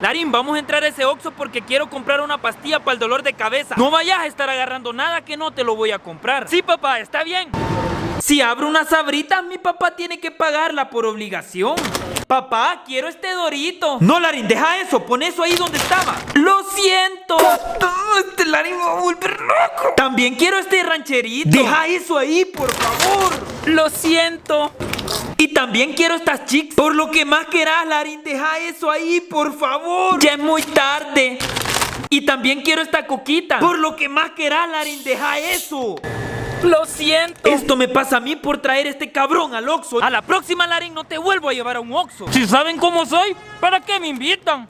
Larín, vamos a entrar a ese Oxxo porque quiero comprar una pastilla para el dolor de cabeza. No vayas a estar agarrando nada que no te lo voy a comprar. Sí, papá, está bien. Si abro unas sabritas, mi papá tiene que pagarla por obligación. Papá, quiero este dorito. No, Larín, deja eso. Pon eso ahí donde estaba. Lo siento. Este Larín me va a volver loco. También quiero este rancherito. Deja eso ahí, por favor. Lo siento. Y también quiero estas chicas. Por lo que más quieras, Larín, deja eso ahí, por favor. Ya es muy tarde. Y también quiero esta coquita. Por lo que más quieras, Larín, deja eso. Lo siento. Esto me pasa a mí por traer este cabrón al Oxxo. A la próxima, Larín, no te vuelvo a llevar a un Oxxo. Si saben cómo soy, ¿para qué me invitan?